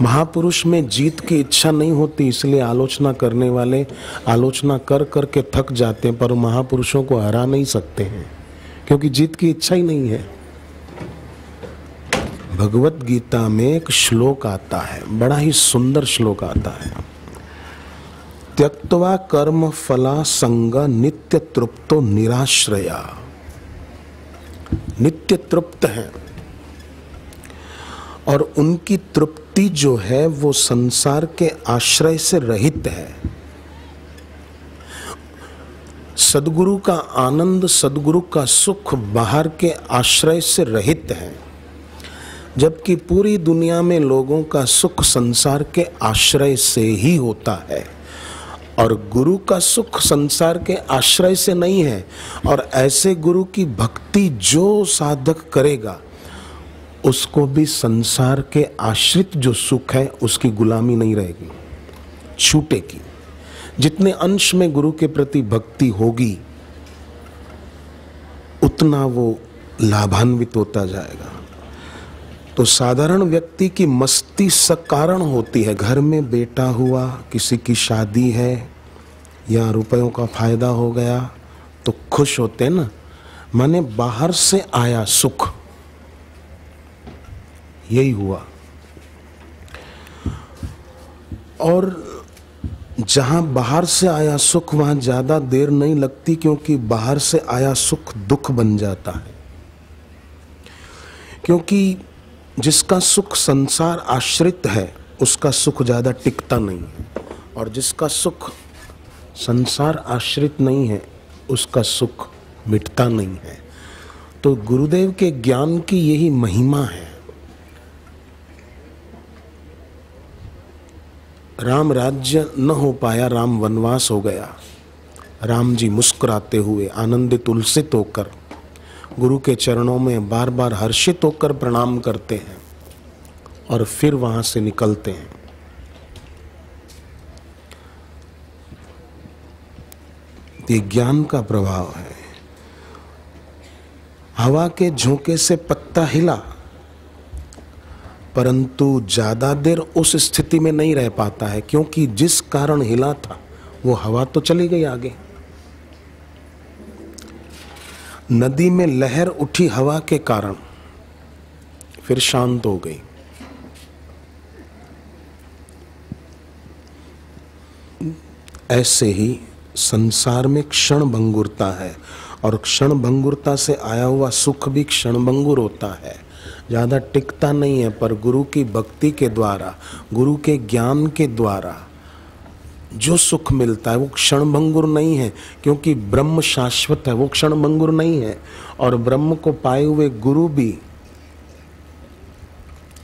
महापुरुष में जीत की इच्छा नहीं होती, इसलिए आलोचना करने वाले आलोचना कर कर के थक जाते हैं, पर महापुरुषों को हरा नहीं सकते हैं, क्योंकि जीत की इच्छा ही नहीं है। भगवत गीता में एक श्लोक आता है, बड़ा ही सुंदर श्लोक आता है। त्यक्तवा कर्म फला संग नित्य तृप्तो निराश्रया। नित्य तृप्त है। और उनकी तृप्ति जो है वो संसार के आश्रय से रहित है। सदगुरु का आनंद, सदगुरु का सुख बाहर के आश्रय से रहित है, जबकि पूरी दुनिया में लोगों का सुख संसार के आश्रय से ही होता है। और गुरु का सुख संसार के आश्रय से नहीं है, और ऐसे गुरु की भक्ति जो साधक करेगा उसको भी संसार के आश्रित जो सुख है, उसकी गुलामी नहीं रहेगी, छूटेगी। जितने अंश में गुरु के प्रति भक्ति होगी, उतना वो लाभान्वित होता जाएगा। तो साधारण व्यक्ति की मस्ती सकारण होती है। घर में बेटा हुआ, किसी की शादी है, या रुपयों का फ़ायदा हो गया तो खुश होते ना। माने बाहर से आया सुख। यही हुआ। और जहाँ बाहर से आया सुख, वहाँ ज़्यादा देर नहीं लगती क्योंकि बाहर से आया सुख दुख बन जाता है। क्योंकि जिसका सुख संसार आश्रित है, उसका सुख ज़्यादा टिकता नहीं है। और जिसका सुख संसार आश्रित नहीं है, उसका सुख मिटता नहीं है। तो गुरुदेव के ज्ञान की यही महिमा है। राम राज्य न हो पाया, राम वनवास हो गया। राम जी मुस्कुराते हुए आनंदित उल्सित होकर गुरु के चरणों में बार बार हर्षित होकर प्रणाम करते हैं और फिर वहाँ से निकलते हैं। ये ज्ञान का प्रभाव है। हवा के झोंके से पत्ता हिला। परंतु ज़्यादा देर उस स्थिति में नहीं रह पाता है, क्योंकि जिस कारण हिला था, वो हवा तो चली गई आगे। नदी में लहर उठी हवा के कारण, फिर शांत हो गई। ऐसे ही संसार में क्षण भंगुरता है, और क्षण भंगुरता से आया हुआ सुख भी क्षण भंगुर होता है। ज़्यादा टिकता नहीं है, पर गुरु की भक्ति के द्वारा, गुरु के ज्ञान के द्वारा जो सुख मिलता है, वो क्षण भंगुर नहीं है, क्योंकि ब्रह्म शाश्वत है, वो क्षण भंगुर नहीं है। और ब्रह्म को पाए हुए गुरु भी,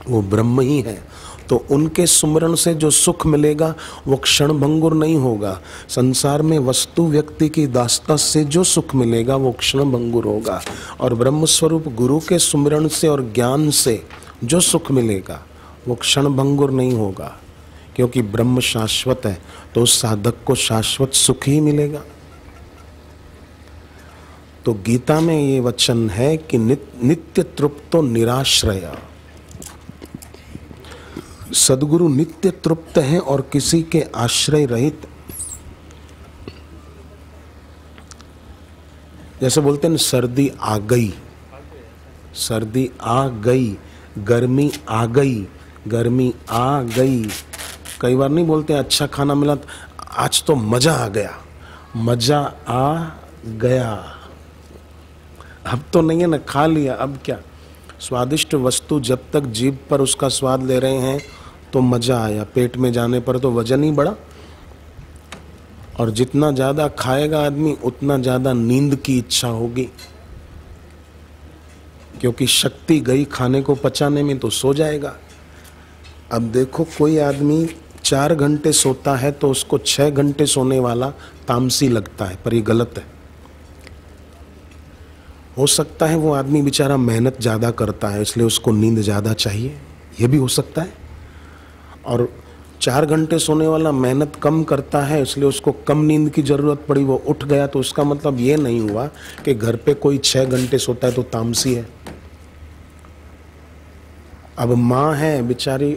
वो ब्रह्म ही है। तो उनके सुमरण से जो सुख मिलेगा, वो क्षण भंगुर नहीं होगा। संसार में वस्तु व्यक्ति की दास्ता से जो सुख मिलेगा, वो क्षण भंगुर होगा। और ब्रह्म स्वरूप गुरु के सुमरण से और ज्ञान से जो सुख मिलेगा, वो क्षण भंगुर नहीं होगा। क्योंकि ब्रह्म शाश्वत है तो उस साधक को शाश्वत सुख ही मिलेगा। तो गीता में ये वचन है कि नित्य तृप्तो निराश्रया। सदगुरु नित्य तृप्त हैं और किसी के आश्रय रहित। जैसे बोलते हैं सर्दी आ गई। सर्दी आ गई, गर्मी आ गई, गर्मी आ गई। कई बार नहीं बोलते अच्छा खाना मिला तो आज तो मज़ा आ गया। मज़ा आ गया। अब तो नहीं है ना, खा लिया, अब क्या? स्वादिष्ट वस्तु जब तक जीभ पर उसका स्वाद ले रहे हैं तो मज़ा आया। पेट में जाने पर तो वज़न ही बढ़ा। और जितना ज़्यादा खाएगा आदमी, उतना ज़्यादा नींद की इच्छा होगी। क्योंकि शक्ति गई खाने को पचाने में तो सो जाएगा। अब देखो, कोई आदमी चार घंटे सोता है तो उसको छह घंटे सोने वाला तामसी लगता है, पर ये गलत है। हो सकता है वो आदमी बेचारा मेहनत ज़्यादा करता है, इसलिए उसको नींद ज़्यादा चाहिए। ये भी हो सकता है। और चार घंटे सोने वाला मेहनत कम करता है, इसलिए उसको कम नींद की ज़रूरत पड़ी, वो उठ गया तो उसका मतलब ये नहीं हुआ कि घर पे कोई छः घंटे सोता है तो तामसी है। अब माँ है, बेचारी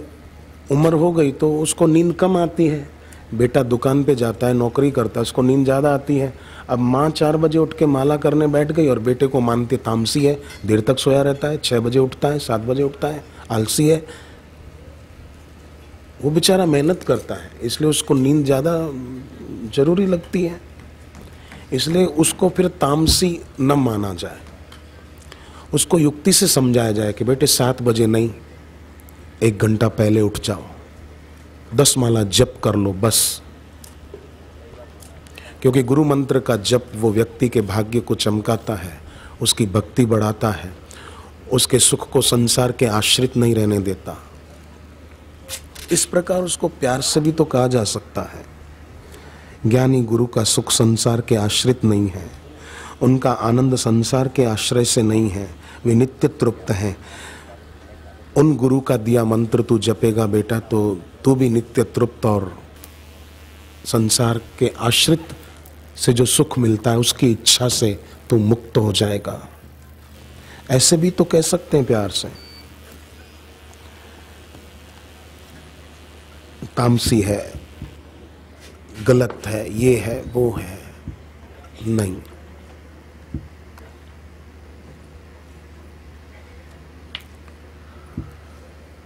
उम्र हो गई तो उसको नींद कम आती है। बेटा दुकान पे जाता है, नौकरी करता है, उसको नींद ज़्यादा आती है। अब माँ चार बजे उठ के माला करने बैठ गई और बेटे को मानती तामसी है, देर तक सोया रहता है छः बजे उठता है, सात बजे उठता है, आलसी है। वो बेचारा मेहनत करता है, इसलिए उसको नींद ज़्यादा ज़रूरी लगती है। इसलिए उसको फिर तामसी न माना जाए। उसको युक्ति से समझाया जाए कि बेटे सात बजे नहीं, एक घंटा पहले उठ जाओ। दस माला जप कर लो बस। क्योंकि गुरु मंत्र का जप वो व्यक्ति के भाग्य को चमकाता है, उसकी भक्ति बढ़ाता है, उसके सुख को संसार के आश्रित नहीं रहने देता। इस प्रकार उसको प्यार से भी तो कहा जा सकता है। ज्ञानी गुरु का सुख संसार के आश्रित नहीं है। उनका आनंद संसार के आश्रय से नहीं है। वे नित्य तृप्त हैं। उन गुरु का दिया मंत्र, तू जपेगा बेटा तो तू भी नित्य तृप्त और संसार के आश्रित से जो सुख मिलता है, उसकी इच्छा से तू मुक्त हो जाएगा। ऐसे भी तो कह सकते हैं प्यार से। तामसी है, गलत है, ये है, वो है, नहीं।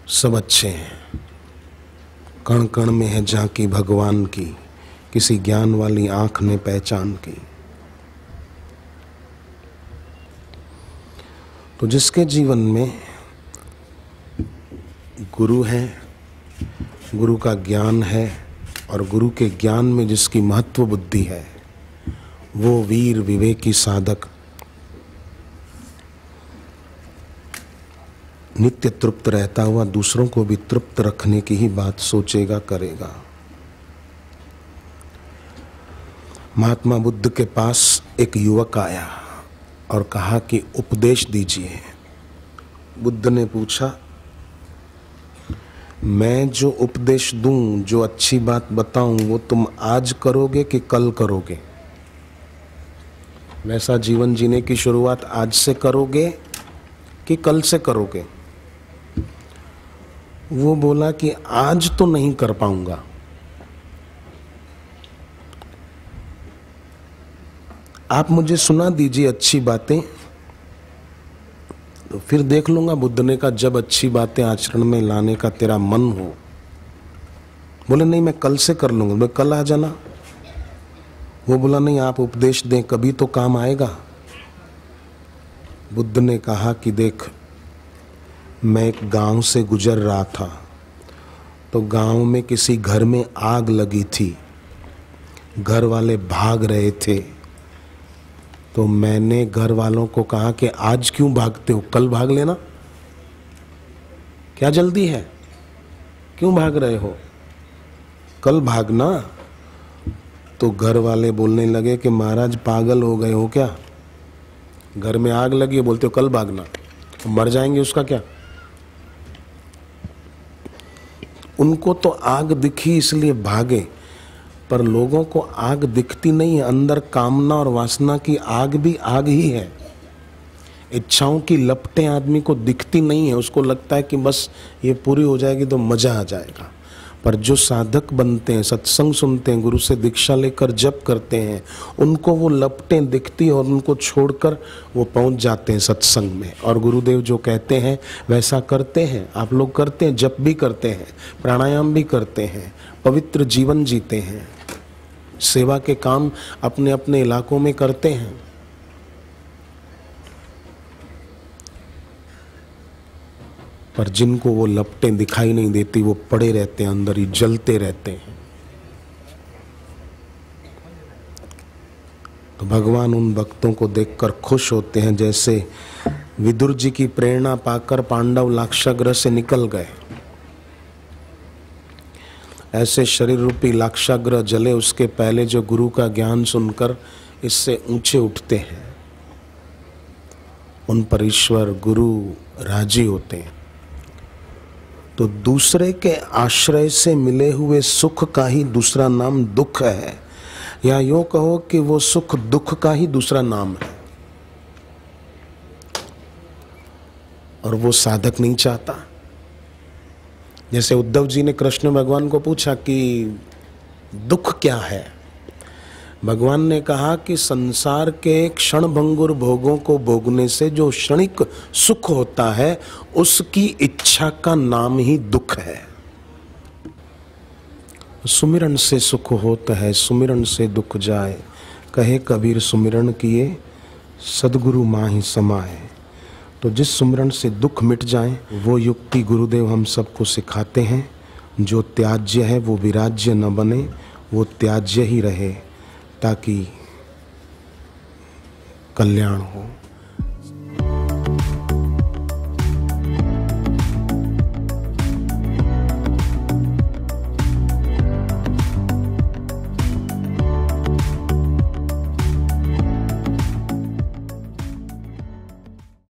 सब अच्छे हैं। कण कण में है झांकी भगवान की, किसी ज्ञान वाली आँख ने पहचान की। तो जिसके जीवन में गुरु है गुरु का ज्ञान है और गुरु के ज्ञान में जिसकी महत्व बुद्धि है, वो वीर विवेकी साधक। नित्य तृप्त रहता हुआ दूसरों को भी तृप्त रखने की ही बात सोचेगा, करेगा। महात्मा बुद्ध के पास एक युवक आया और कहा कि, उपदेश दीजिए। बुद्ध ने पूछा मैं जो उपदेश दूँ, जो अच्छी बात बताऊँ, वो तुम आज करोगे कि कल करोगे? वैसा जीवन जीने की शुरुआत आज से करोगे कि कल से करोगे? वो बोला कि आज तो नहीं कर पाऊँगा। आप मुझे सुना दीजिए अच्छी बातें। फिर देख लूँगा बुद्ध ने कहा, जब अच्छी बातें आचरण में लाने का तेरा मन हो। बोले, नहीं, मैं कल से कर लूँगा। मैं कल आ जाना। वो बोला, नहीं, आप उपदेश दें, कभी तो काम आएगा। बुद्ध ने कहा कि देख, मैं एक गाँव से गुजर रहा था तो गाँव में किसी घर में आग लगी थी। घर वाले भाग रहे थे। तो मैंने घर वालों को कहा कि आज क्यों भागते हो? कल भाग लेना। क्या जल्दी है? क्यों भाग रहे हो? कल भागना। तो घर वाले बोलने लगे कि महाराज, पागल हो गए हो क्या? घर में आग लगी है, बोलते हो कल भागना। मर जाएँगे उसका क्या? उनको तो आग दिखी, इसलिए भागे। पर लोगों को आग दिखती नहीं है। अंदर कामना और वासना की आग भी आग ही है। इच्छाओं की लपटें आदमी को दिखती नहीं है। उसको लगता है कि बस ये पूरी हो जाएगी तो मज़ा आ जाएगा। पर जो साधक बनते हैं, सत्संग सुनते हैं, गुरु से दीक्षा लेकर जप करते हैं, उनको वो लपटें दिखती और उनको छोड़कर वो पहुँच जाते हैं सत्संग में। और गुरुदेव जो कहते हैं, वैसा करते हैं। आप लोग करते हैं, जप भी करते हैं, प्राणायाम भी करते हैं, पवित्र जीवन जीते हैं। सेवा के काम अपने अपने इलाकों में करते हैं। पर जिनको वो लपटें दिखाई नहीं देती, वो पड़े रहते हैं, अंदर ही जलते रहते हैं। तो भगवान उन भक्तों को देखकर खुश होते हैं, जैसे विदुर जी की प्रेरणा पाकर पांडव लाक्षाग्रह से निकल गए। ऐसे शरीर रूपी लाक्षाग्रह जले उसके पहले जो गुरु का ज्ञान सुनकर इससे ऊँचे उठते हैं। उन पर ईश्वर, गुरु राज़ी होते हैं। तो दूसरे के आश्रय से मिले हुए सुख का ही दूसरा नाम दुख है। या यूँ कहो कि वो सुख दुख का ही दूसरा नाम है। और वो साधक नहीं चाहता। जैसे उद्धव जी ने कृष्ण भगवान को पूछा कि दुख क्या है? भगवान ने कहा कि संसार के क्षण भंगुर भोगों को भोगने से जो क्षणिक सुख होता है, उसकी इच्छा का नाम ही दुख है। सुमिरन से सुख होता है, सुमिरन से दुख जाए। कहे कबीर, सुमिरन किए, सदगुरु माँ ही समाए। तो जिस सुमरण से दुख मिट जाए, वो युक्ति गुरुदेव हम सबको सिखाते हैं। जो त्याज्य है, वो विराज्य न बने, वो त्याज्य ही रहे, ताकि कल्याण हो।